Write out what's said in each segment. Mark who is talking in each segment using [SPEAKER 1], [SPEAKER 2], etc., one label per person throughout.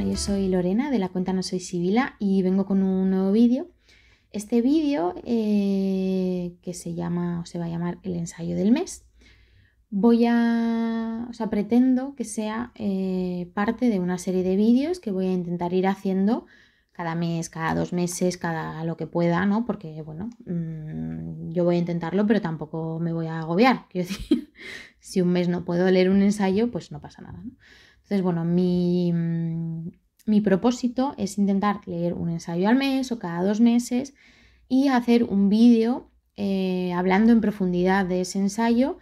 [SPEAKER 1] Yo soy Lorena de la cuenta No Soy Sibila y vengo con un nuevo vídeo. Este vídeo eh, que se llama o se va a llamar el ensayo del mes. Voy a, o sea, pretendo que sea eh, parte de una serie de vídeos que voy a intentar ir haciendo cada mes, cada dos meses, cada lo que pueda, ¿no? Porque, bueno, mmm, yo voy a intentarlo, pero tampoco me voy a agobiar. Quiero decir, si un mes no puedo leer un ensayo, pues no pasa nada. Entonces, bueno, mi, mm, mi propósito es intentar leer un ensayo al mes o cada dos meses y hacer un vídeo eh, hablando en profundidad de ese ensayo,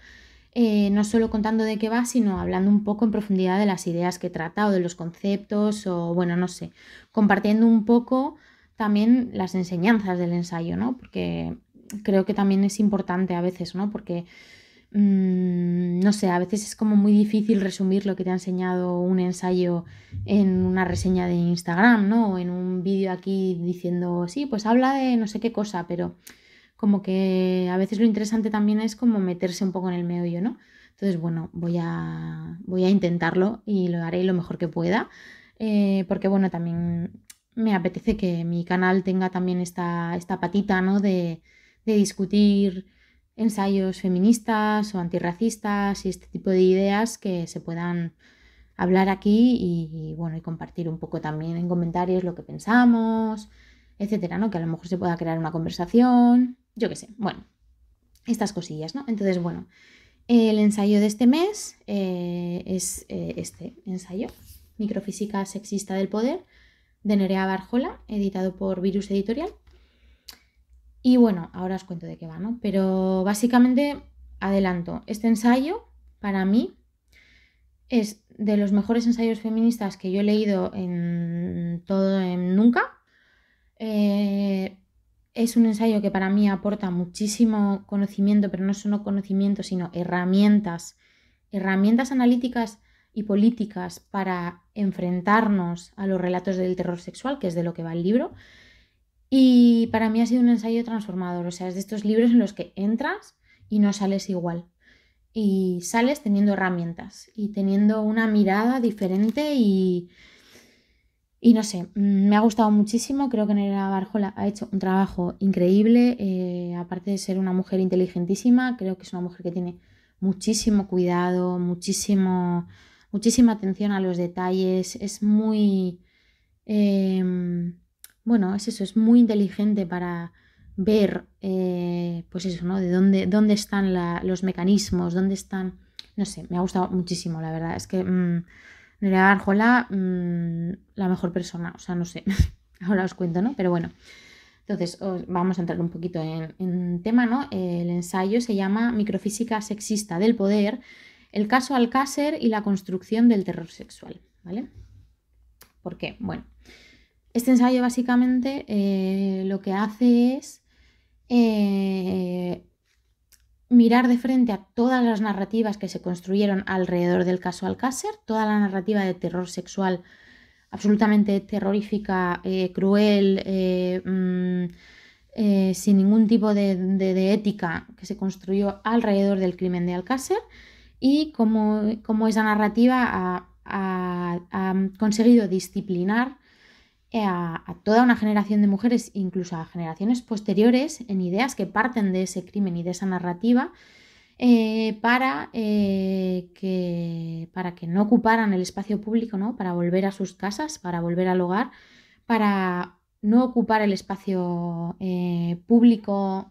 [SPEAKER 1] eh, no solo contando de qué va, sino hablando un poco en profundidad de las ideas que trata o de los conceptos o, bueno, no sé, compartiendo un poco también las enseñanzas del ensayo, ¿no? Porque creo que también es importante a veces, ¿no? Porque Mm, no sé, a veces es como muy difícil resumir lo que te ha enseñado un ensayo en una reseña de Instagram, ¿no? O en un vídeo aquí diciendo, sí, pues habla de no sé qué cosa, pero como que a veces lo interesante también es como meterse un poco en el meollo, ¿no? Entonces, bueno, voy a, voy a intentarlo y lo haré lo mejor que pueda, eh, porque bueno, también me apetece que mi canal tenga también esta, esta patita, ¿no? De, de discutir ensayos feministas o antirracistas y este tipo de ideas que se puedan hablar aquí y, bueno, y compartir un poco también en comentarios lo que pensamos, etcétera, ¿no? Que a lo mejor se pueda crear una conversación, yo qué sé, bueno, estas cosillas, ¿no? Entonces, bueno, el ensayo de este mes eh, es eh, este ensayo, Microfísica sexista del poder, de Nerea Barjola, editado por Virus Editorial. Y bueno, ahora os cuento de qué va, ¿no? Pero básicamente, adelanto, este ensayo para mí es de los mejores ensayos feministas que yo he leído en todo, en nunca. Eh, es un ensayo que para mí aporta muchísimo conocimiento, pero no solo conocimiento, sino herramientas, herramientas analíticas y políticas para enfrentarnos a los relatos del terror sexual, que es de lo que va el libro. Y para mí ha sido un ensayo transformador, o sea, es de estos libros en los que entras y no sales igual. Y sales teniendo herramientas y teniendo una mirada diferente y, y no sé, mm, me ha gustado muchísimo, creo que Nerea Barjola ha hecho un trabajo increíble, eh, aparte de ser una mujer inteligentísima, creo que es una mujer que tiene muchísimo cuidado, muchísimo, muchísima atención a los detalles, es muy... Em, bueno, es eso, es muy inteligente para ver, eh, pues eso, ¿no? De dónde, dónde están los mecanismos, dónde están, no sé, me ha gustado muchísimo, la verdad. Es que mmm, Nerea Arjola, mmm, la mejor persona, o sea, no sé, ahora os cuento, ¿no? Pero bueno, entonces vamos a entrar un poquito en, en tema, ¿no? El ensayo se llama Microfísica sexista del poder, el caso Alcácer y la construcción del terror sexual, ¿vale? ¿Por qué? Bueno, este ensayo básicamente eh, lo que hace es eh, mirar de frente a todas las narrativas que se construyeron alrededor del caso Alcácer, toda la narrativa de terror sexual absolutamente terrorífica, eh, cruel, mm, sin ningún tipo de, ética que se construyó alrededor del crimen de Alcácer y cómo, esa narrativa ha conseguido disciplinar a, toda una generación de mujeres, incluso a generaciones posteriores, en ideas que parten de ese crimen y de esa narrativa, eh, para, eh, que, para que no ocuparan el espacio público, ¿no? para volver a sus casas, para volver al hogar, para no ocupar el espacio eh, público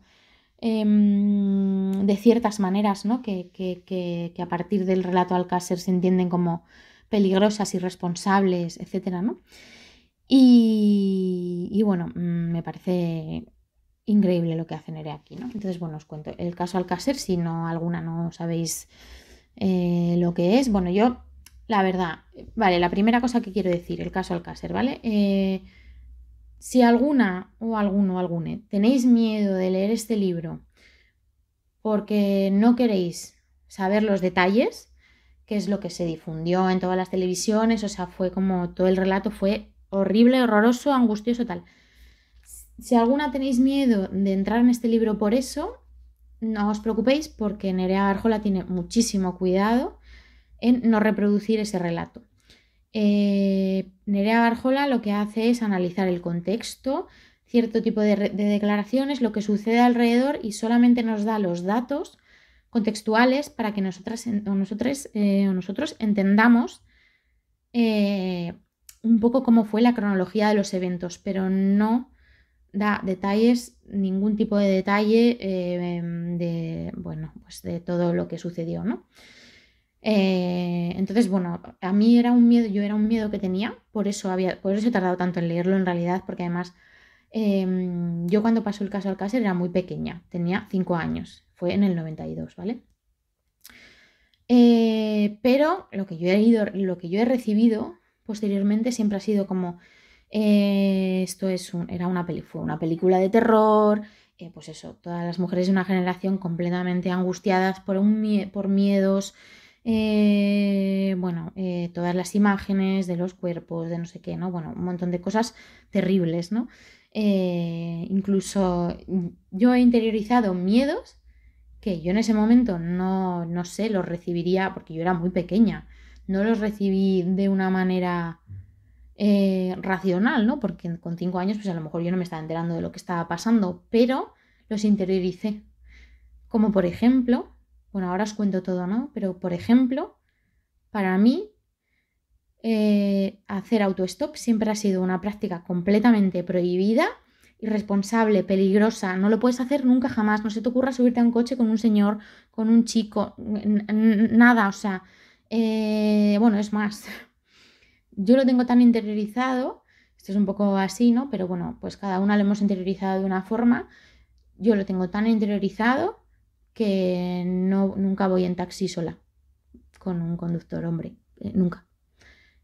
[SPEAKER 1] em, de ciertas maneras ¿no? que, que, a partir del relato Alcácer se entienden como peligrosas, irresponsables, etcétera, ¿no? Y, bueno, mm, me parece increíble lo que hace Nere aquí, ¿no? Entonces, bueno, os cuento el caso Alcácer, si no alguna no sabéis eh, lo que es. Bueno, yo, la verdad, vale, la primera cosa que quiero decir, el caso Alcácer, ¿vale? Eh, si alguna o alguno o algune tenéis miedo de leer este libro porque no queréis saber los detalles, que es lo que se difundió en todas las televisiones, o sea, fue como todo el relato fue horrible, horroroso, angustioso, tal. Si alguna tenéis miedo de entrar en este libro por eso, no os preocupéis porque Nerea Arjola tiene muchísimo cuidado en no reproducir ese relato. Eh, Nerea Barjola lo que hace es analizar el contexto, cierto tipo de, declaraciones, lo que sucede alrededor y solamente nos da los datos contextuales para que nosotras o, nosotros, eh, nosotros entendamos eh, un poco cómo fue la cronología de los eventos, pero no da detalles, ningún tipo de detalle eh, de, bueno, pues de todo lo que sucedió, ¿no? Eh, entonces, bueno, a mí era un miedo, yo era un miedo que tenía, por eso había, por eso he tardado tanto en leerlo en realidad, porque además em, yo cuando pasó el caso Alcácer era muy pequeña, tenía 5 años, fue en el 92, ¿vale? Eh, pero lo que yo he ido, lo que yo he recibido posteriormente siempre ha sido como eh, esto es era una, fue una película de terror, eh, pues eso, todas las mujeres de una generación completamente angustiadas por, un, por miedos, eh, bueno, todas las imágenes de los cuerpos, de no sé qué, ¿no? Bueno, un montón de cosas terribles, ¿no? incluso yo he interiorizado miedos que yo en ese momento no, no sé, los recibiría, porque yo era muy pequeña, no los recibí de una manera eh, racional, ¿no? Porque con cinco años, pues a lo mejor yo no me estaba enterando de lo que estaba pasando, pero los interioricé. Como por ejemplo, bueno, ahora os cuento todo, ¿no? Pero por ejemplo, para mí, eh, hacer autostop siempre ha sido una práctica completamente prohibida, irresponsable, peligrosa. No lo puedes hacer nunca jamás. No se te ocurra subirte a un coche con un señor, con un chico, nada, o sea, eh, bueno, es más, yo lo tengo tan interiorizado, esto es un poco así, ¿no? Pero bueno, pues cada una lo hemos interiorizado de una forma. Yo lo tengo tan interiorizado que no, nunca voy en taxi sola con un conductor hombre, eh, nunca.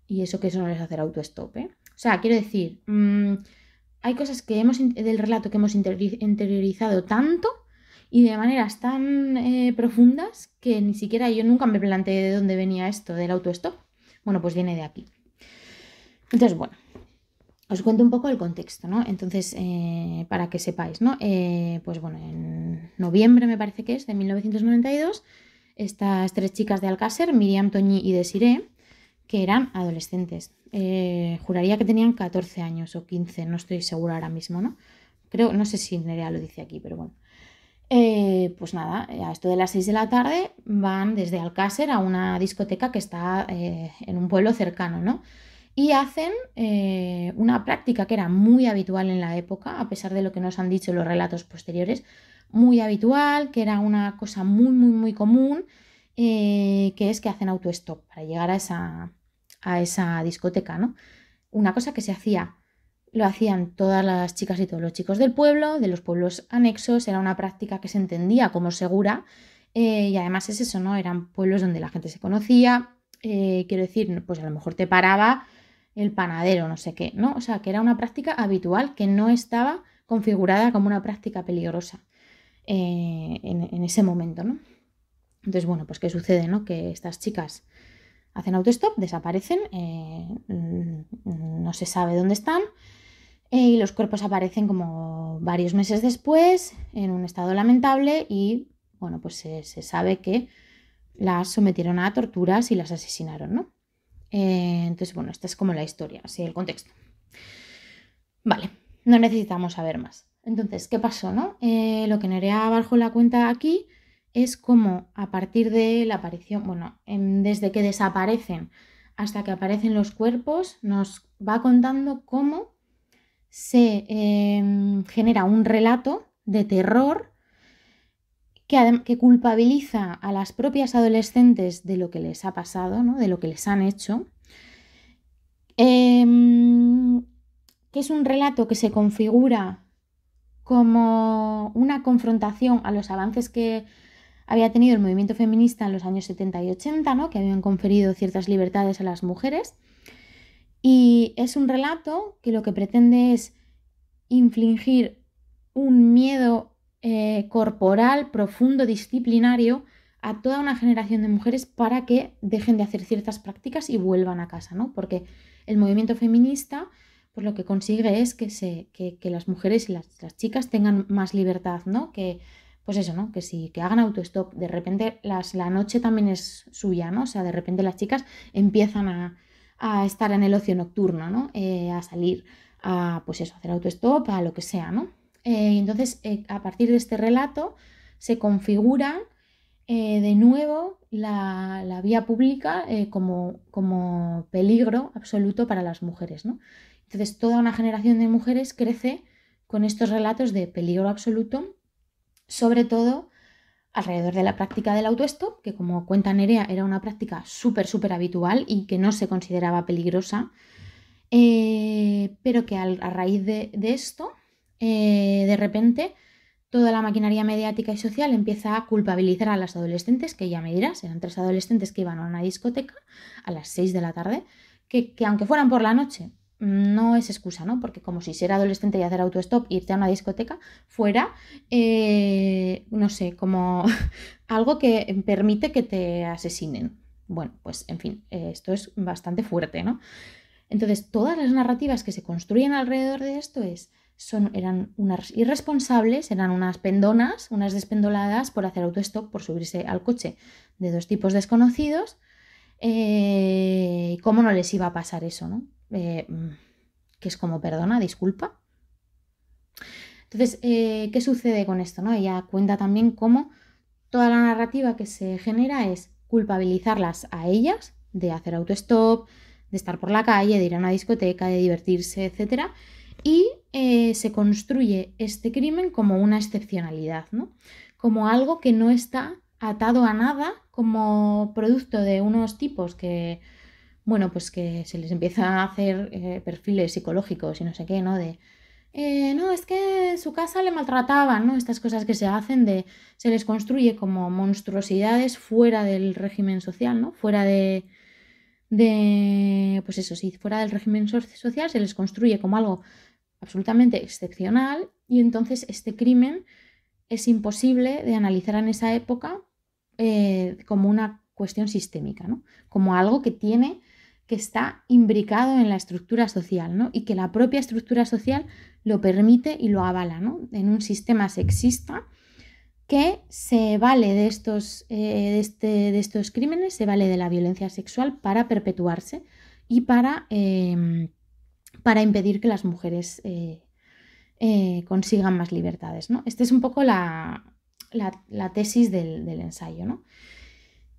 [SPEAKER 1] Y eso que eso no es hacer autostop, ¿eh? O sea, quiero decir, mm, hay cosas que hemos del relato que hemos interiorizado tanto y de maneras tan eh, profundas que ni siquiera yo nunca me planteé de dónde venía esto del autostop. Bueno, pues viene de aquí. Entonces, bueno, os cuento un poco el contexto, ¿no? Entonces, eh, para que sepáis, ¿no? Eh, pues bueno, en noviembre me parece que es, de 1992, estas tres chicas de Alcácer, Miriam, Toñi y Desiree, que eran adolescentes. Juraría que tenían 14 años o 15, no estoy segura ahora mismo, ¿no? Creo, no sé si Nerea lo dice aquí, pero bueno. Pues nada, a esto de las 6 de la tarde van desde Alcácer a una discoteca que está en un pueblo cercano, ¿no? y hacen eh, una práctica que era muy habitual en la época, a pesar de lo que nos han dicho los relatos posteriores, muy habitual, que era una cosa muy, muy, muy común, eh, que es que hacen autostop para llegar a esa, a esa discoteca, ¿no? Una cosa que se hacía, lo hacían todas las chicas y todos los chicos del pueblo, de los pueblos anexos, era una práctica que se entendía como segura, eh, y además es eso, ¿no? Eran pueblos donde la gente se conocía, quiero decir, pues a lo mejor te paraba el panadero, no sé qué, ¿no? O sea, que era una práctica habitual que no estaba configurada como una práctica peligrosa eh, en, ese momento, ¿no? Entonces, bueno, pues ¿qué sucede, no? Que estas chicas hacen autostop, desaparecen, eh, no se sabe dónde están eh, y los cuerpos aparecen como varios meses después en un estado lamentable y, bueno, pues se, se sabe que las sometieron a torturas y las asesinaron, ¿no? Eh, entonces, bueno, esta es como la historia, así el contexto. Vale, no necesitamos saber más. Entonces, ¿qué pasó? No? Eh, lo que Nerea la cuenta aquí es como a partir de la aparición, bueno, desde que desaparecen hasta que aparecen los cuerpos, nos va contando cómo se em, genera un relato de terror que, culpabiliza a las propias adolescentes de lo que les ha pasado, ¿no? de lo que les han hecho, em, que es un relato que se configura como una confrontación a los avances que había tenido el movimiento feminista en los años 70 y 80, ¿no? que habían conferido ciertas libertades a las mujeres. Y es un relato que lo que pretende es infligir un miedo eh, corporal, profundo, disciplinario a toda una generación de mujeres para que dejen de hacer ciertas prácticas y vuelvan a casa, ¿no? Porque el movimiento feminista pues lo que consigue es que, se, que, las mujeres y las, chicas tengan más libertad, ¿no? Que, pues eso, ¿no? Que si que hagan autostop, de repente las, la noche también es suya, ¿no? O sea, de repente las chicas empiezan a, a estar en el ocio nocturno, ¿no? Eh, a salir a, pues eso, hacer autostop, a lo que sea, ¿no? Eh, entonces, eh, a partir de este relato se configura de nuevo la, vía pública como, como, peligro absoluto para las mujeres, ¿no? Entonces, toda una generación de mujeres crece con estos relatos de peligro absoluto, sobre todo alrededor de la práctica del autoestop, que como cuenta Nerea era una práctica súper, súper habitual y que no se consideraba peligrosa, eh, pero que a raíz de, esto, eh, de repente, toda la maquinaria mediática y social empieza a culpabilizar a las adolescentes, que ya me dirás, eran tres adolescentes que iban a una discoteca a las 6 de la tarde, que aunque fueran por la noche, no es excusa, ¿no? Porque como si ser adolescente y hacer autostop, irte a una discoteca, fuera, eh, no sé, como algo que permite que te asesinen. Bueno, pues en fin, esto es bastante fuerte, ¿no? Entonces, todas las narrativas que se construyen alrededor de esto es, son, eran unas irresponsables, eran unas pendonas, unas despendoladas por hacer autostop, por subirse al coche de dos tipos desconocidos. Eh, ¿Cómo no les iba a pasar eso, no? Eh, mm, que es como perdona, disculpa. Entonces, eh, ¿qué sucede con esto? No? Ella cuenta también cómo toda la narrativa que se genera es culpabilizarlas a ellas de hacer autostop, de estar por la calle, de ir a una discoteca, de divertirse, etc. Y eh, se construye este crimen como una excepcionalidad, ¿no? Como algo que no está atado a nada, como producto de unos tipos que bueno, pues que se les empieza a hacer eh, perfiles psicológicos y no sé qué, ¿no? De, eh, no, es que en su casa le maltrataban, ¿no? Estas cosas que se hacen de, se les construye como monstruosidades fuera del régimen social, ¿no? Fuera de, de, pues eso, sí, fuera del régimen social se les construye como algo absolutamente excepcional y entonces este crimen es imposible de analizar en esa época eh, como una cuestión sistémica, ¿no? Como algo que tiene que está imbricado en la estructura social, ¿no? Y que la propia estructura social lo permite y lo avala, ¿no? En un sistema sexista que se vale de estos, eh, este, de, estos crímenes, se vale de la violencia sexual para perpetuarse y para, em, para impedir que las mujeres eh, consigan más libertades. ¿no? Esta es un poco la, tesis del, del ensayo. ¿no?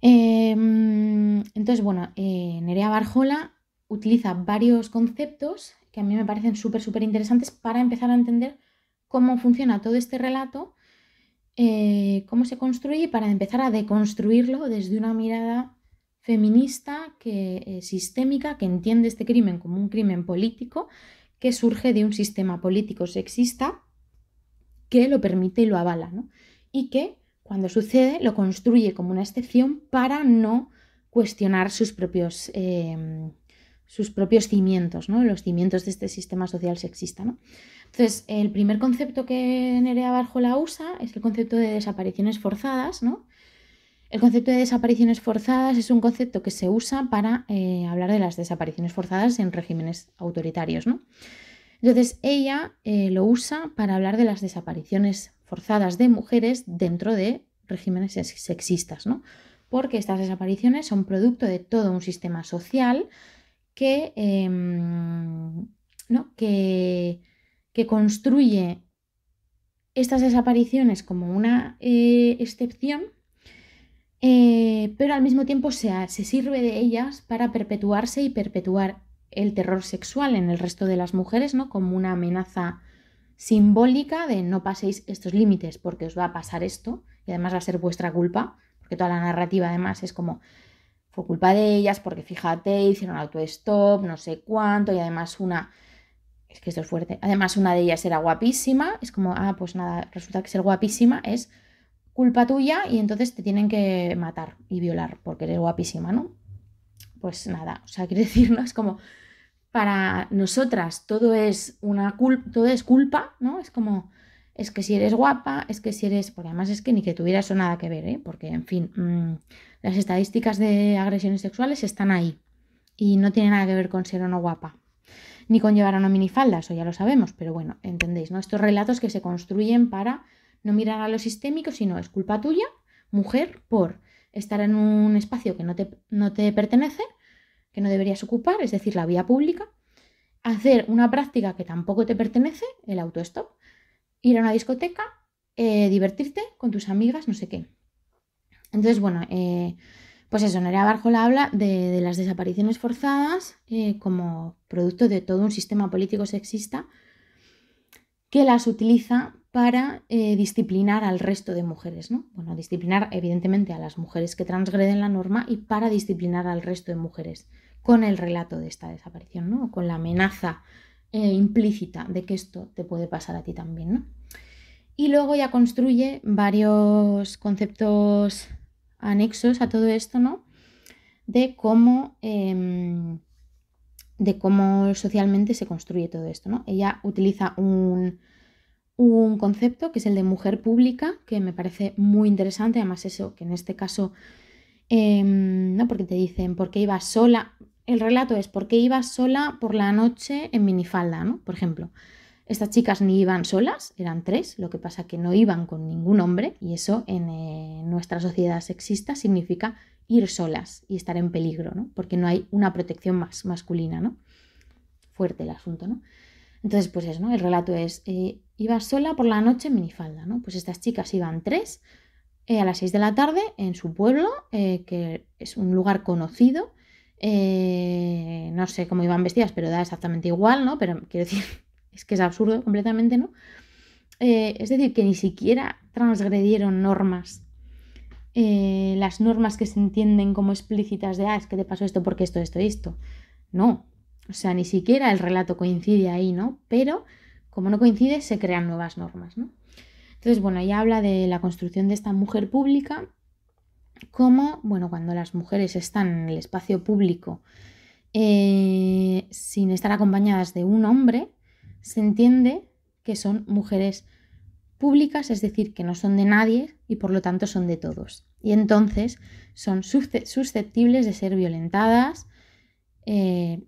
[SPEAKER 1] Em, entonces, bueno, eh, Nerea Barjola utiliza varios conceptos que a mí me parecen súper, súper interesantes para empezar a entender cómo funciona todo este relato, eh, cómo se construye para empezar a deconstruirlo desde una mirada feminista, que, eh, sistémica, que entiende este crimen como un crimen político que surge de un sistema político sexista que lo permite y lo avala, ¿no? Y que cuando sucede, lo construye como una excepción para no cuestionar sus propios, em, sus propios cimientos, ¿no? los cimientos de este sistema social sexista. ¿no? Entonces, el primer concepto que Nerea Barjola usa es el concepto de desapariciones forzadas. ¿no? El concepto de desapariciones forzadas es un concepto que se usa para eh, hablar de las desapariciones forzadas en regímenes autoritarios. ¿no? Entonces, ella eh, lo usa para hablar de las desapariciones forzadas de mujeres dentro de regímenes sexistas, ¿no? Porque estas desapariciones son producto de todo un sistema social que, em, ¿no? que, que, construye estas desapariciones como una eh, excepción, eh, pero al mismo tiempo se, se sirve de ellas para perpetuarse y perpetuar el terror sexual en el resto de las mujeres, ¿no? Como una amenaza simbólica de no paséis estos límites porque os va a pasar esto y además va a ser vuestra culpa, porque toda la narrativa además es como fue culpa de ellas porque fíjate, hicieron auto-stop, no sé cuánto y además una es que esto es fuerte. Además una de ellas era guapísima, es como, ah, pues nada, resulta que ser guapísima es culpa tuya y entonces te tienen que matar y violar porque eres guapísima, ¿no? Pues nada, o sea, quiere decir, ¿no? Es como para nosotras todo es una culpa, todo es culpa, ¿no? Es como, es que si eres guapa, es que si eres, porque además es que ni que tuviera eso nada que ver, ¿eh? Porque, en fin, mm, las estadísticas de agresiones sexuales están ahí y no tiene nada que ver con ser o no guapa, ni con llevar una minifalda, eso ya lo sabemos, pero bueno, entendéis, ¿no? Estos relatos que se construyen para no mirar a lo sistémico, sino es culpa tuya, mujer, por estar en un espacio que no te, no te pertenece que no deberías ocupar, es decir, la vía pública, hacer una práctica que tampoco te pertenece, el autostop, ir a una discoteca, eh, divertirte con tus amigas, no sé qué. Entonces, bueno, eh, pues eso, Nerea Barjola habla de, las desapariciones forzadas eh, como producto de todo un sistema político sexista que las utiliza para disciplinar al resto de mujeres, ¿no? Bueno, disciplinar evidentemente a las mujeres que transgreden la norma y para disciplinar al resto de mujeres con el relato de esta desaparición, ¿no? Con la amenaza implícita de que esto te puede pasar a ti también, ¿no? Y luego ya construye varios conceptos anexos a todo esto, ¿no? De cómo, em, de cómo socialmente se construye todo esto, ¿no? Ella utiliza un, concepto que es el de mujer pública, que me parece muy interesante, además eso, que en este caso, em, ¿no? Porque te dicen, ¿por qué ibas sola? El relato es, ¿por qué ibas sola por la noche en minifalda, ¿no? Por ejemplo. Estas chicas ni iban solas, eran tres, lo que pasa que no iban con ningún hombre y eso en eh, nuestra sociedad sexista significa ir solas y estar en peligro, ¿no? Porque no hay una protección más masculina, ¿no? Fuerte el asunto, ¿no? Entonces, pues eso, ¿no? El relato es, eh, iba sola por la noche en minifalda, ¿no? Pues estas chicas iban tres eh, a las seis de la tarde en su pueblo, que es un lugar conocido, no sé cómo iban vestidas, pero da exactamente igual, ¿no? Pero quiero decir, es que es absurdo completamente, ¿no? Eh, es decir, que ni siquiera transgredieron normas, eh, las normas que se entienden como explícitas de, ah, es que te pasó esto porque esto, esto, esto. No, o sea, ni siquiera el relato coincide ahí, ¿no? Pero como no coincide, se crean nuevas normas, ¿no? Entonces, bueno, ella habla de la construcción de esta mujer pública como, bueno, cuando las mujeres están en el espacio público eh, sin estar acompañadas de un hombre, se entiende que son mujeres públicas, es decir, que no son de nadie y por lo tanto son de todos. Y entonces son susceptibles de ser violentadas, eh,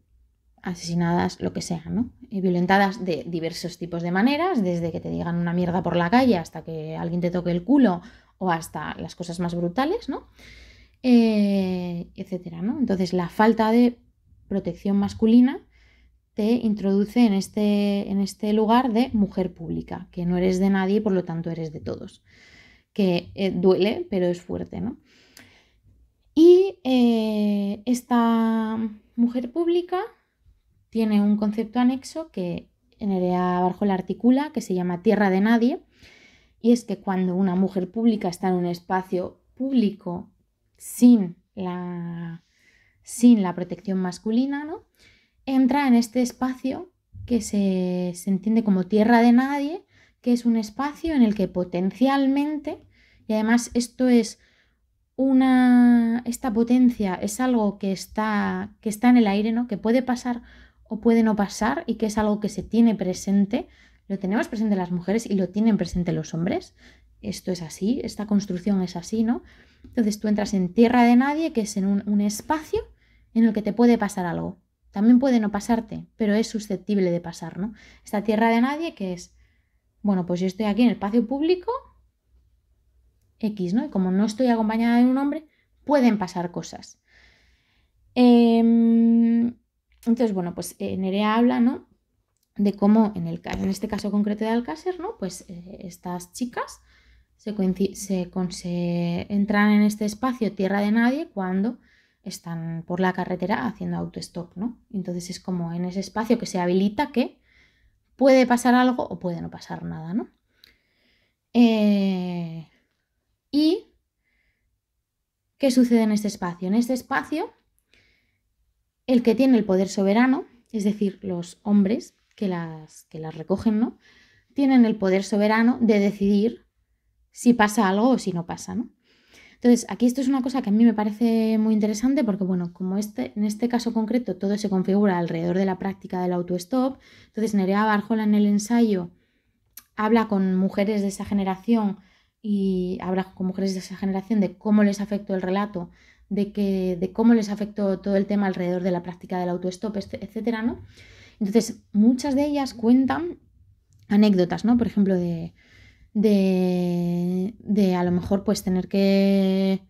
[SPEAKER 1] asesinadas, lo que sea, ¿no? Violentadas de diversos tipos de maneras, desde que te digan una mierda por la calle hasta que alguien te toque el culo o hasta las cosas más brutales, ¿no? Eh, etcétera, ¿no? Entonces la falta de protección masculina te introduce en este, en este lugar de mujer pública, que no eres de nadie y por lo tanto eres de todos. Que eh, duele, pero es fuerte, ¿no? Y eh, esta mujer pública tiene un concepto anexo que Nerea Barjola articula, que se llama tierra de nadie, y es que cuando una mujer pública está en un espacio público sin la, sin la protección masculina, ¿no? entra en este espacio que se, entiende como tierra de nadie, que es un espacio en el que potencialmente, y además esto es una, esta potencia es algo que está, que está en el aire, ¿no? que puede pasar o puede no pasar y que es algo que se tiene presente, lo tenemos presente las mujeres y lo tienen presente los hombres. Esto es así, esta construcción es así, ¿no? Entonces tú entras en tierra de nadie, que es en un, espacio en el que te puede pasar algo. También puede no pasarte, pero es susceptible de pasar, ¿no? Esta tierra de nadie que es, bueno, pues yo estoy aquí en el espacio público X, ¿no? Y como no estoy acompañada de un hombre, pueden pasar cosas. Em, entonces, bueno, pues eh, Nerea habla, ¿no? De cómo en, el, en este caso concreto de Alcácer, ¿no? Pues eh, estas chicas se, se, se entran en este espacio tierra de nadie cuando están por la carretera haciendo autostop, ¿no? Entonces es como en ese espacio que se habilita que puede pasar algo o puede no pasar nada, ¿no? Eh, ¿Y qué sucede en este espacio? En este espacio, el que tiene el poder soberano, es decir, los hombres que las, que las recogen, ¿no? Tienen el poder soberano de decidir si pasa algo o si no pasa, ¿no? Entonces, aquí esto es una cosa que a mí me parece muy interesante porque, bueno, como este, en este caso concreto todo se configura alrededor de la práctica del autostop, entonces Nerea Barjola en el ensayo habla con mujeres de esa generación y habla con mujeres de esa generación de cómo les afectó el relato, de, que, de cómo les afectó todo el tema alrededor de la práctica del autostop, etcétera, ¿no? Entonces, muchas de ellas cuentan anécdotas, ¿no? Por ejemplo, de, de, a lo mejor pues tener que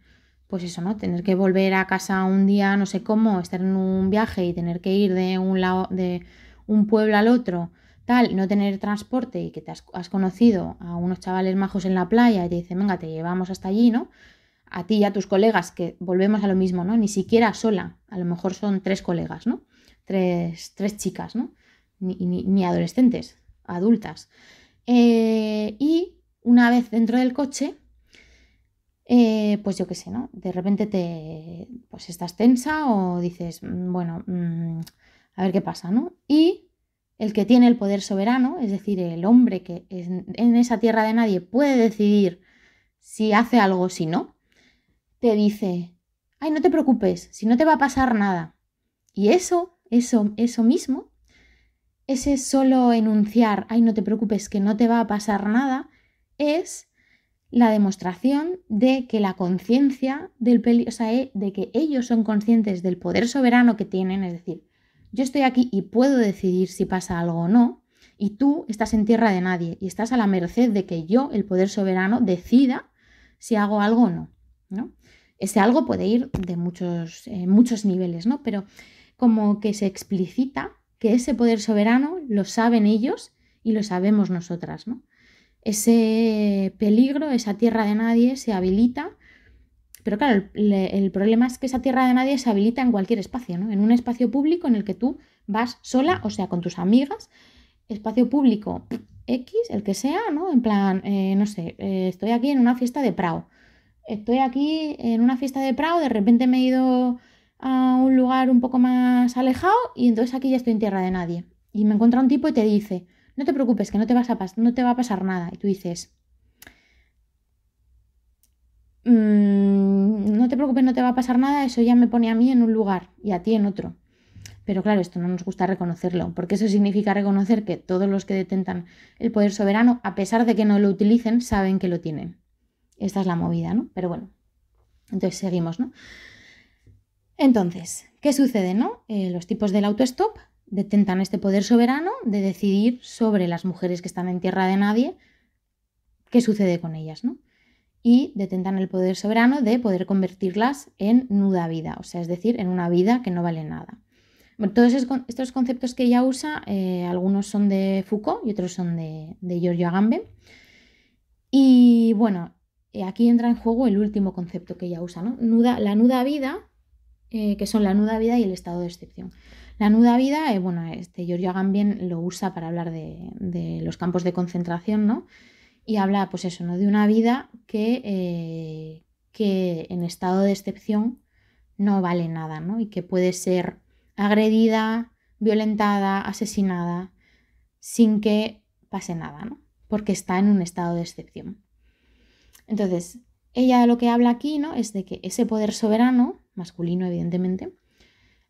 [SPEAKER 1] pues eso, ¿no? Tener que volver a casa un día, no sé cómo, estar en un viaje y tener que ir de un lado, de un pueblo al otro, tal, no tener transporte y que te has, conocido a unos chavales majos en la playa y te dicen, venga, te llevamos hasta allí, ¿no? A ti y a tus colegas, que volvemos a lo mismo, ¿no? Ni siquiera sola, a lo mejor son tres colegas, ¿no? Tres, tres chicas, ¿no? Ni, ni, adolescentes, adultas. Eh, y una vez dentro del coche, eh, pues yo qué sé, ¿no? De repente te, pues estás tensa o dices, mm, bueno, mm, a ver qué pasa, ¿no? Y el que tiene el poder soberano, es decir, el hombre que en esa tierra de nadie puede decidir si hace algo o si no, te dice, ay, no te preocupes, si no te va a pasar nada. Y eso, eso, eso mismo, ese solo enunciar, ay, no te preocupes, que no te va a pasar nada, es la demostración de que la conciencia del peligro, o sea, eh, de que ellos son conscientes del poder soberano que tienen, es decir, yo estoy aquí y puedo decidir si pasa algo o no, y tú estás en tierra de nadie y estás a la merced de que yo, el poder soberano, decida si hago algo o no, ¿no? Ese algo puede ir de muchos, eh, muchos niveles, ¿no? Pero como que se explicita que ese poder soberano lo saben ellos y lo sabemos nosotras, ¿no? ese peligro, esa tierra de nadie se habilita. Pero claro, el, problema es que esa tierra de nadie se habilita en cualquier espacio, ¿no? En un espacio público en el que tú vas sola, o sea, con tus amigas, espacio público X, el que sea, ¿no? En plan, eh, no sé, eh, estoy aquí en una fiesta de Prado. Estoy aquí en una fiesta de Prado, de repente me he ido a un lugar un poco más alejado y entonces aquí ya estoy en tierra de nadie. Y me encuentra un tipo y te dice, no te preocupes, que no te, vas a no te va a pasar nada. Y tú dices, mm, no te preocupes, no te va a pasar nada, eso ya me pone a mí en un lugar y a ti en otro. Pero claro, esto no nos gusta reconocerlo, porque eso significa reconocer que todos los que detentan el poder soberano, a pesar de que no lo utilicen, saben que lo tienen. Esta es la movida, ¿no? Pero bueno, entonces seguimos, ¿no? Entonces, ¿qué sucede, no? Eh, los tipos del autostop detentan este poder soberano de decidir sobre las mujeres que están en tierra de nadie, qué sucede con ellas, ¿no? Y detentan el poder soberano de poder convertirlas en nuda vida, o sea, es decir, en una vida que no vale nada. todos estos conceptos que ella usa, eh, algunos son de Foucault y otros son de, Giorgio Agamben. Y bueno, aquí entra en juego el último concepto que ella usa, ¿no? La nuda vida, eh, que son la nuda vida y el estado de excepción. La nuda vida, eh, bueno, este Giorgio Agamben lo usa para hablar de, los campos de concentración, ¿no? Y habla, pues eso, ¿no? De una vida que, eh, que en estado de excepción no vale nada, ¿no? Y que puede ser agredida, violentada, asesinada, sin que pase nada, ¿no? Porque está en un estado de excepción. Entonces, ella lo que habla aquí, ¿no? Es de que ese poder soberano, masculino evidentemente,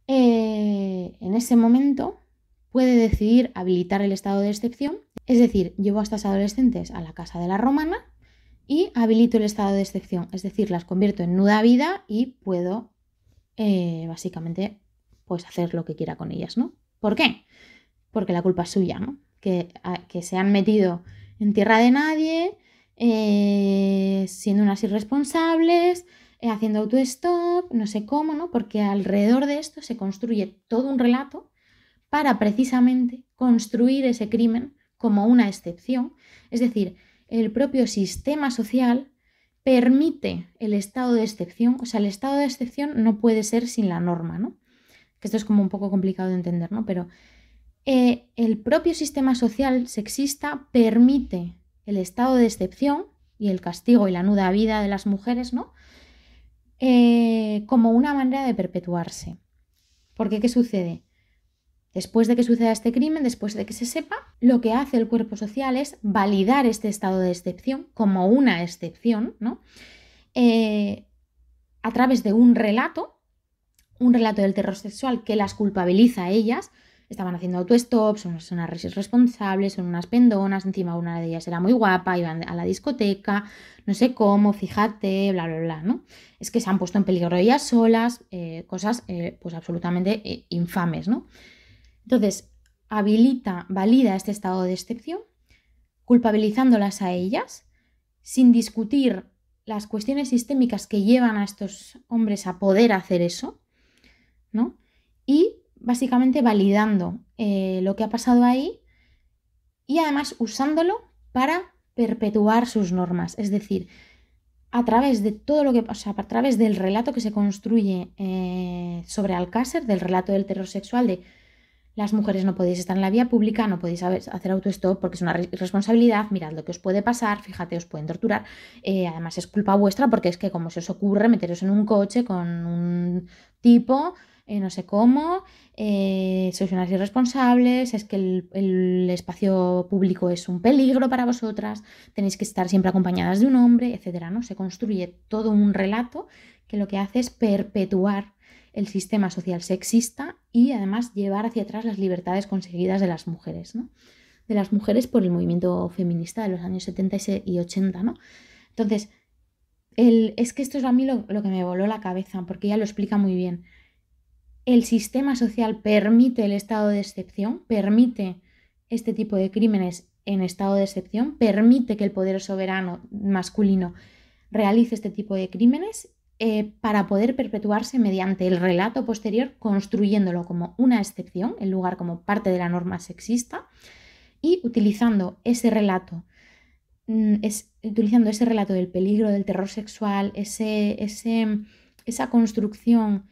[SPEAKER 1] eh, en ese momento puede decidir habilitar el estado de excepción, es decir, llevo a estas adolescentes a la casa de la romana y habilito el estado de excepción, es decir, las convierto en nuda vida y puedo eh, básicamente pues hacer lo que quiera con ellas, ¿no? ¿Por qué? Porque la culpa es suya, ¿no? Que, que se han metido en tierra de nadie, eh, siendo unas irresponsables, eh, haciendo autostop, no sé cómo, ¿no? Porque alrededor de esto se construye todo un relato para precisamente construir ese crimen como una excepción. Es decir, el propio sistema social permite el estado de excepción, o sea, el estado de excepción no puede ser sin la norma, ¿no? Que esto es como un poco complicado de entender, ¿no? Pero eh, el propio sistema social sexista permite el estado de excepción y el castigo y la nuda vida de las mujeres, ¿no? Eh, como una manera de perpetuarse. Porque ¿qué sucede? Después de que suceda este crimen, después de que se sepa, lo que hace el cuerpo social es validar este estado de excepción como una excepción, ¿no? Eh, a través de un relato, un relato del terror sexual que las culpabiliza a ellas, estaban haciendo autostop, son, unas responsables, son unas pendonas, encima una de ellas era muy guapa, iban a la discoteca, no sé cómo, fíjate, bla, bla, bla, ¿no? Es que se han puesto en peligro ellas solas, eh, cosas eh, pues absolutamente eh, infames, ¿no? Entonces, habilita, valida este estado de excepción, culpabilizándolas a ellas, sin discutir las cuestiones sistémicas que llevan a estos hombres a poder hacer eso, ¿no? Y básicamente validando eh, lo que ha pasado ahí y además usándolo para perpetuar sus normas. Es decir, a través de todo lo que pasa, a través del relato que se construye eh, sobre Alcácer, del relato del terror sexual, de las mujeres no podéis estar en la vía pública, no podéis hacer autostop porque es una responsabilidad, mirad lo que os puede pasar, fíjate, os pueden torturar, eh, además es culpa vuestra porque es que como se os ocurre meteros en un coche con un tipo eh, no sé cómo, eh, sois unas irresponsables, es que el, espacio público es un peligro para vosotras, tenéis que estar siempre acompañadas de un hombre, etcétera, ¿no? Se construye todo un relato que lo que hace es perpetuar el sistema social sexista y además llevar hacia atrás las libertades conseguidas de las mujeres, ¿no? De las mujeres por el movimiento feminista de los años 70 y 80, ¿no? Entonces, el, es que esto es a mí lo, lo que me voló la cabeza, porque ella lo explica muy bien el sistema social permite el estado de excepción, permite este tipo de crímenes en estado de excepción, permite que el poder soberano masculino realice este tipo de crímenes eh, para poder perpetuarse mediante el relato posterior, construyéndolo como una excepción, en lugar como parte de la norma sexista, y utilizando ese relato, mm, es, utilizando ese relato del peligro del terror sexual, ese, esa construcción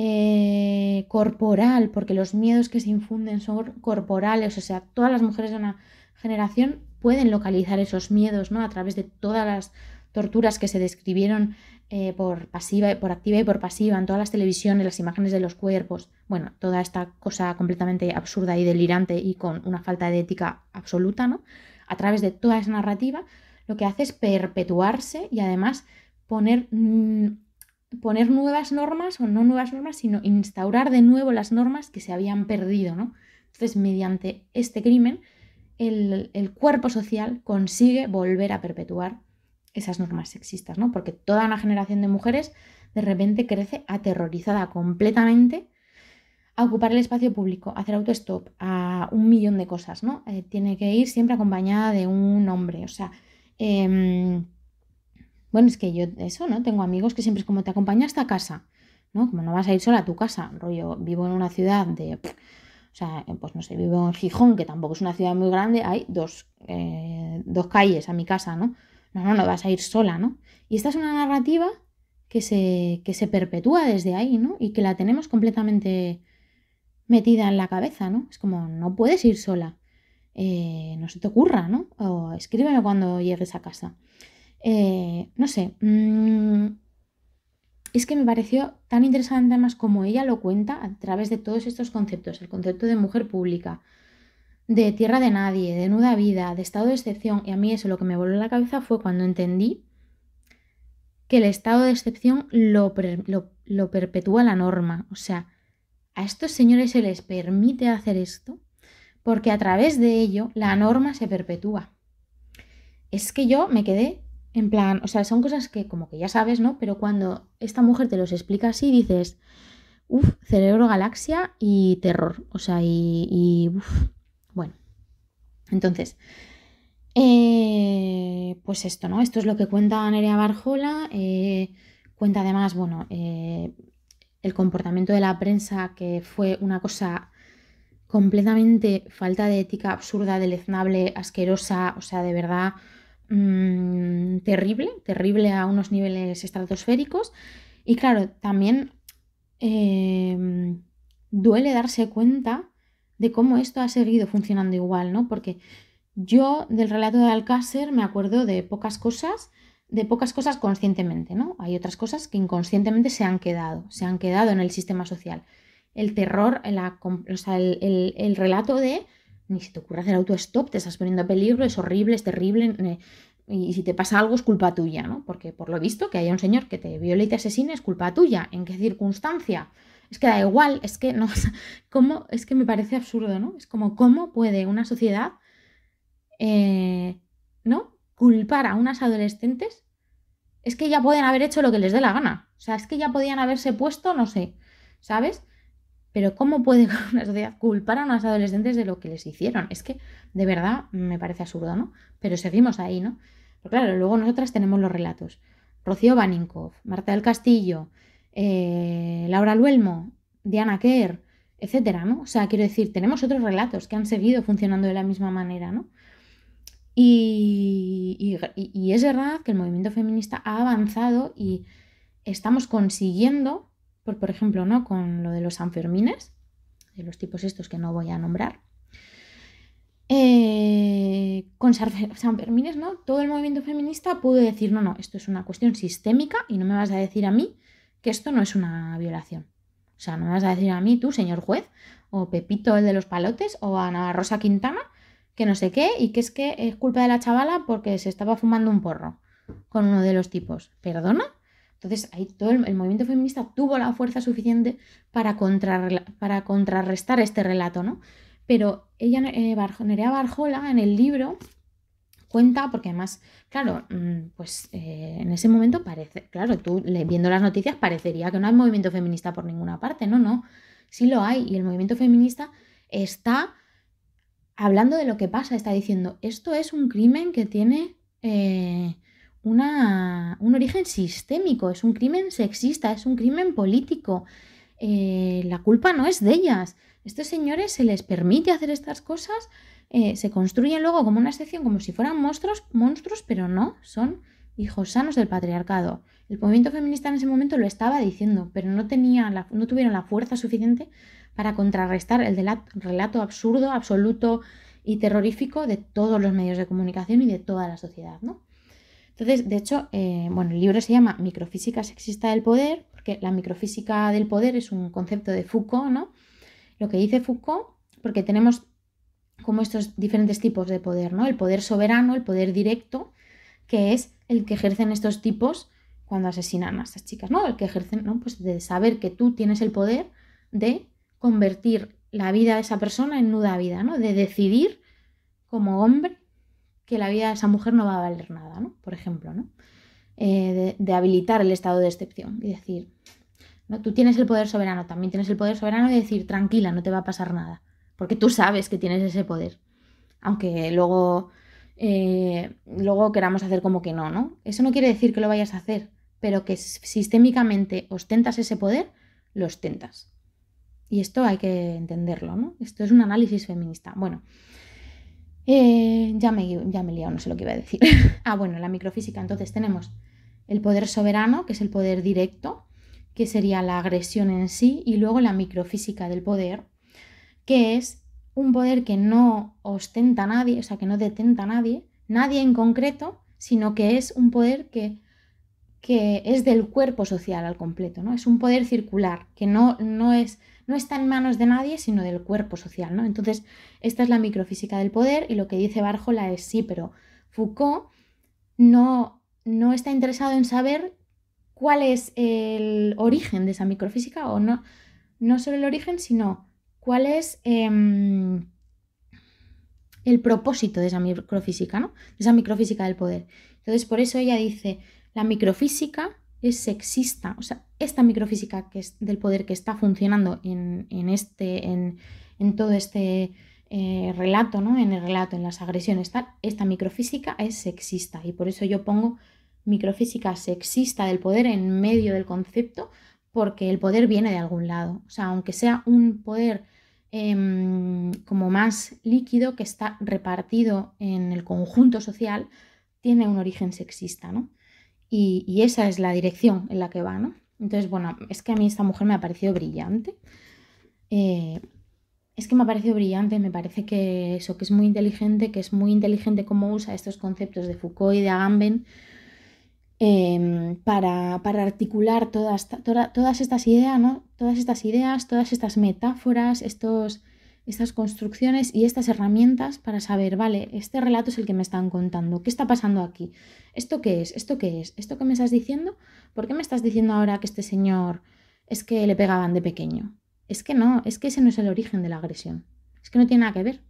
[SPEAKER 1] eh, corporal, porque los miedos que se infunden son corporales, o sea, todas las mujeres de una generación pueden localizar esos miedos, ¿no? A través de todas las torturas que se describieron eh, por pasiva, por activa y por pasiva en todas las televisiones, las imágenes de los cuerpos, bueno, toda esta cosa completamente absurda y delirante y con una falta de ética absoluta, ¿no? A través de toda esa narrativa, lo que hace es perpetuarse y además poner mm, poner nuevas normas, o no nuevas normas, sino instaurar de nuevo las normas que se habían perdido, ¿no? Entonces, mediante este crimen, el, cuerpo social consigue volver a perpetuar esas normas sexistas, ¿no? Porque toda una generación de mujeres de repente crece aterrorizada completamente a ocupar el espacio público, a hacer autostop, a un millón de cosas, ¿no? Eh, tiene que ir siempre acompañada de un hombre, o sea, em, bueno, es que yo eso, ¿no? Tengo amigos que siempre es como te acompaña hasta casa, ¿no? Como no vas a ir sola a tu casa, rollo, vivo en una ciudad de, o sea, pues no sé, vivo en Gijón, que tampoco es una ciudad muy grande, hay dos, eh, dos calles a mi casa, ¿no? No, no, no vas a ir sola, ¿no? Y esta es una narrativa que se, que se perpetúa desde ahí, ¿no? Y que la tenemos completamente metida en la cabeza, ¿no? Es como, no puedes ir sola, eh, no se te ocurra, ¿no? O escríbeme cuando llegues a casa. Eh, no sé, mm, es que me pareció tan interesante además como ella lo cuenta a través de todos estos conceptos, el concepto de mujer pública, de tierra de nadie, de nuda vida, de estado de excepción, y a mí eso lo que me volvió la cabeza fue cuando entendí que el estado de excepción lo, lo perpetúa la norma, o sea, a estos señores se les permite hacer esto porque a través de ello la norma se perpetúa. Es que yo me quedé en plan, o sea, son cosas que como que ya sabes, ¿no? Pero cuando esta mujer te los explica así, dices, uff, cerebro, galaxia y terror. O sea, y, uff, bueno. Entonces, eh, pues esto, ¿no? Esto es lo que cuenta Nerea Barjola. Eh, cuenta además, bueno, eh, el comportamiento de la prensa, que fue una cosa completamente falta de ética, absurda, deleznable, asquerosa, o sea, de verdad Mm, terrible, terrible a unos niveles estratosféricos. Y claro, también em, duele darse cuenta de cómo esto ha seguido funcionando igual, ¿no? Porque yo del relato de Alcácer me acuerdo de pocas cosas, de pocas cosas conscientemente, ¿no? Hay otras cosas que inconscientemente se han quedado, se han quedado en el sistema social. El terror, el relato de ni se te ocurre hacer autostop, te estás poniendo a peligro, es horrible, es terrible, eh, y si te pasa algo es culpa tuya, ¿no? Porque por lo visto que haya un señor que te viole y te asesine es culpa tuya. ¿En qué circunstancia? Es que da igual, es que no, ¿cómo? Es que me parece absurdo, ¿no? Es como, ¿cómo puede una sociedad, eh, ¿no? Culpar a unas adolescentes. Es que ya pueden haber hecho lo que les dé la gana. O sea, es que ya podían haberse puesto, no sé, ¿sabes? Pero ¿cómo puede una sociedad culpar a unas adolescentes de lo que les hicieron? Es que de verdad me parece absurdo, ¿no? Pero seguimos ahí, ¿no? Pero claro, luego nosotras tenemos los relatos. Rocío Baninkov, Marta del Castillo, eh, Laura Luelmo, Diana Kerr, etcétera, ¿no? O sea, quiero decir, tenemos otros relatos que han seguido funcionando de la misma manera, ¿no? Y, es verdad que el movimiento feminista ha avanzado y estamos consiguiendo, por, por ejemplo, ¿no? Con lo de los Sanfermines, de los tipos estos que no voy a nombrar, eh, con San Fermines, ¿no? Todo el movimiento feminista pudo decir, no, no, esto es una cuestión sistémica y no me vas a decir a mí que esto no es una violación. O sea, no me vas a decir a mí, tú, señor juez, o Pepito, el de los palotes, o Ana Rosa Quintana, que no sé qué, y que es que es culpa de la chavala porque se estaba fumando un porro con uno de los tipos. ¿Perdona? Entonces, ahí todo el, movimiento feminista tuvo la fuerza suficiente para, para contrarrestar este relato, ¿no? Pero ella, eh, Nerea Barjola, en el libro, cuenta, porque además, claro, mm, pues eh, en ese momento parece, claro, tú viendo las noticias parecería que no hay movimiento feminista por ninguna parte, no, no, sí lo hay, y el movimiento feminista está hablando de lo que pasa, está diciendo, esto es un crimen que tiene eh, una, un origen sistémico, es un crimen sexista, es un crimen político, eh, la culpa no es de ellas, estos señores se les permite hacer estas cosas, eh, se construyen luego como una excepción, como si fueran monstruos, monstruos, pero no, son hijos sanos del patriarcado. El movimiento feminista en ese momento lo estaba diciendo, pero no, tenía no tuvieron la fuerza suficiente para contrarrestar el relato absurdo, absoluto y terrorífico de todos los medios de comunicación y de toda la sociedad, ¿no? Entonces, de hecho, eh, bueno, el libro se llama Microfísica sexista del poder, porque la microfísica del poder es un concepto de Foucault, ¿no? lo que dice Foucault, porque tenemos como estos diferentes tipos de poder, ¿no? El poder soberano, el poder directo, que es el que ejercen estos tipos cuando asesinan a estas chicas, ¿no? El que ejercen, ¿no? Pues de saber que tú tienes el poder de convertir la vida de esa persona en nuda vida, ¿no? De decidir como hombre que la vida de esa mujer no va a valer nada, ¿no? Por ejemplo, ¿no? Eh, de, habilitar el estado de excepción y decir, ¿no? Tú tienes el poder soberano, también tienes el poder soberano de decir, tranquila, no te va a pasar nada, porque tú sabes que tienes ese poder, aunque luego, eh, luego queramos hacer como que no, ¿no? Eso no quiere decir que lo vayas a hacer, pero que sistémicamente ostentas ese poder, lo ostentas. Y esto hay que entenderlo, ¿no? Esto es un análisis feminista. Bueno, eh, ya, me, ya me he no sé lo que iba a decir. ah, bueno, la microfísica. Entonces tenemos el poder soberano, que es el poder directo, que sería la agresión en sí, y luego la microfísica del poder, que es un poder que no ostenta a nadie, o sea, que no detenta a nadie, nadie en concreto, sino que es un poder que, que es del cuerpo social al completo, ¿no? Es un poder circular, que no, no, es, no está en manos de nadie, sino del cuerpo social, ¿no? Entonces, esta es la microfísica del poder y lo que dice Barjola es sí, pero Foucault no, no está interesado en saber cuál es el origen de esa microfísica o no, no solo el origen, sino cuál es em, el propósito de esa microfísica, ¿no? De esa microfísica del poder. Entonces, por eso ella dice, la microfísica es sexista, o sea, esta microfísica que es del poder que está funcionando en, este, en, todo este eh, relato, ¿no? En el relato, en las agresiones, tal, esta microfísica es sexista y por eso yo pongo microfísica sexista del poder en medio del concepto, porque el poder viene de algún lado. O sea, aunque sea un poder em, como más líquido que está repartido en el conjunto social, tiene un origen sexista, ¿no? Y, esa es la dirección en la que va, ¿no? Entonces, bueno, es que a mí esta mujer me ha parecido brillante. Eh, es que me ha parecido brillante, me parece que eso, que es muy inteligente, que es muy inteligente cómo usa estos conceptos de Foucault y de Agamben Em, para, articular todas, todas estas ideas, ¿no? Todas estas ideas, todas estas metáforas, estos, estas construcciones y estas herramientas para saber, vale, este relato es el que me están contando, ¿qué está pasando aquí? ¿Esto qué es? ¿Esto qué es? ¿Esto qué me estás diciendo? ¿Por qué me estás diciendo ahora que este señor es que le pegaban de pequeño? Es que no, es que ese no es el origen de la agresión. Es que no tiene nada que ver.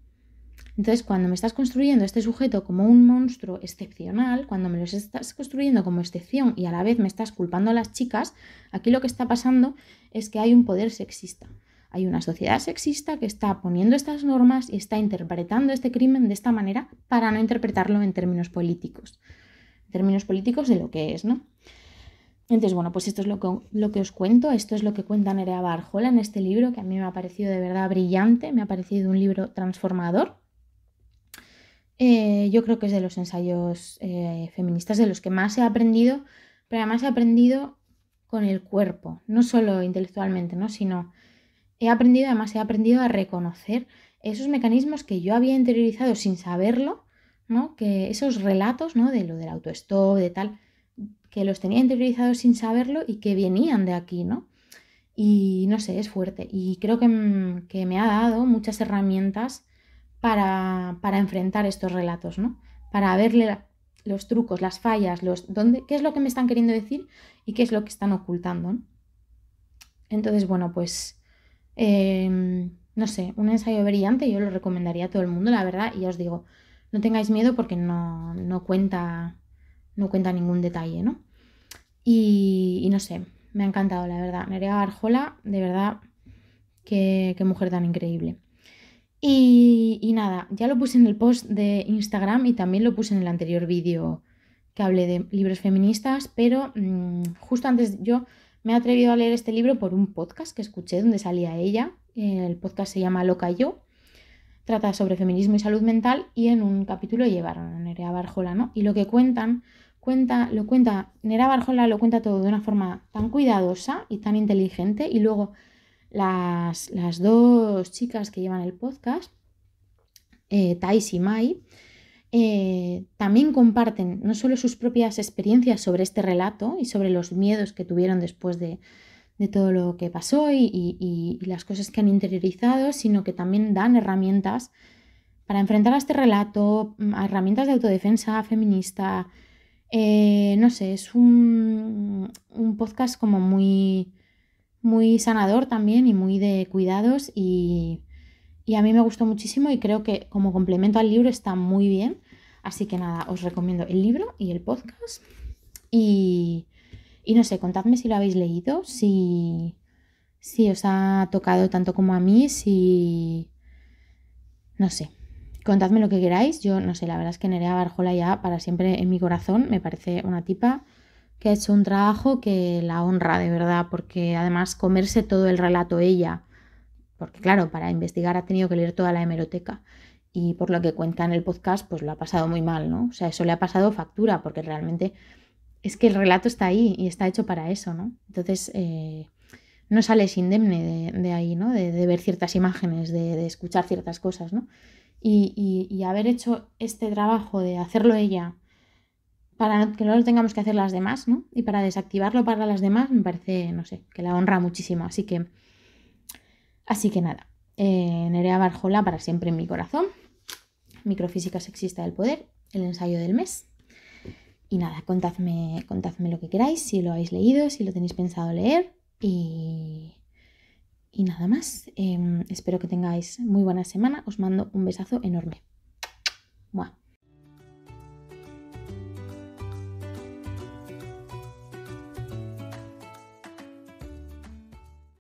[SPEAKER 1] Entonces, cuando me estás construyendo este sujeto como un monstruo excepcional, cuando me lo estás construyendo como excepción y a la vez me estás culpando a las chicas, aquí lo que está pasando es que hay un poder sexista. Hay una sociedad sexista que está poniendo estas normas y está interpretando este crimen de esta manera para no interpretarlo en términos políticos. En términos políticos de lo que es, ¿no? Entonces, bueno, pues esto es lo que, lo que os cuento, esto es lo que cuenta Nerea Barjola en este libro, que a mí me ha parecido de verdad brillante, me ha parecido un libro transformador. Eh, yo creo que es de los ensayos eh, feministas de los que más he aprendido, pero además he aprendido con el cuerpo, no solo intelectualmente, ¿no? sino he aprendido, además he aprendido a reconocer esos mecanismos que yo había interiorizado sin saberlo, ¿no? Que esos relatos, ¿no? De lo del autoestop, de tal, que los tenía interiorizados sin saberlo y que venían de aquí, ¿no? Y no sé, es fuerte. Y creo que, me ha dado muchas herramientas para, para, enfrentar estos relatos, ¿no? Para verle los trucos, las fallas, los, dónde, qué es lo que me están queriendo decir y qué es lo que están ocultando. ¿no? Entonces, bueno, pues em, no sé, un ensayo brillante, yo lo recomendaría a todo el mundo, la verdad, y ya os digo, no tengáis miedo porque no, no cuenta, no cuenta ningún detalle, ¿no? Y, no sé, me ha encantado, la verdad. Nerea Arjola, de verdad, qué, mujer tan increíble. Y, nada, ya lo puse en el post de Instagram y también lo puse en el anterior vídeo que hablé de libros feministas, pero mm, justo antes yo me he atrevido a leer este libro por un podcast que escuché donde salía ella. El podcast se llama Loca Yo trata sobre feminismo y salud mental y en un capítulo llevaron a Nerea Barjola, ¿no? Y lo que cuentan, cuenta, lo cuenta, Nerea Barjola lo cuenta todo de una forma tan cuidadosa y tan inteligente y luego las, dos chicas que llevan el podcast, eh, y Mai, eh, también comparten no solo sus propias experiencias sobre este relato y sobre los miedos que tuvieron después de, todo lo que pasó y, las cosas que han interiorizado, sino que también dan herramientas para enfrentar a este relato, mm, herramientas de autodefensa feminista. Eh, no sé, es un, un, podcast como muy, muy sanador también y muy de cuidados y, y a mí me gustó muchísimo y creo que como complemento al libro está muy bien. Así que nada, os recomiendo el libro y el podcast. Y, y no sé, contadme si lo habéis leído, si, si os ha tocado tanto como a mí, si... No sé, contadme lo que queráis. Yo no sé, la verdad es que Nerea Barjola ya para siempre en mi corazón me parece una tipa que ha hecho un trabajo que la honra de verdad, porque además comerse todo el relato ella, porque claro, para investigar ha tenido que leer toda la hemeroteca y por lo que cuenta en el podcast, pues lo ha pasado muy mal, ¿no? O sea, eso le ha pasado factura, porque realmente es que el relato está ahí y está hecho para eso, ¿no? Entonces, eh, no sales indemne de, ahí, ¿no? De, ver ciertas imágenes, de, escuchar ciertas cosas, ¿no? Y, haber hecho este trabajo de hacerlo ella para que no lo tengamos que hacer las demás, ¿no? Y para desactivarlo para las demás, me parece, no sé, que la honra muchísimo. Así que, así que nada, eh, Nerea Barjola para siempre en mi corazón. Microfísica sexista del poder, el ensayo del mes. Y nada, contadme, contadme lo que queráis, si lo habéis leído, si lo tenéis pensado leer. Y, y nada más. Em, espero que tengáis muy buena semana. Os mando un besazo enorme. Buah.